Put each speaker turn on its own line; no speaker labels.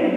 in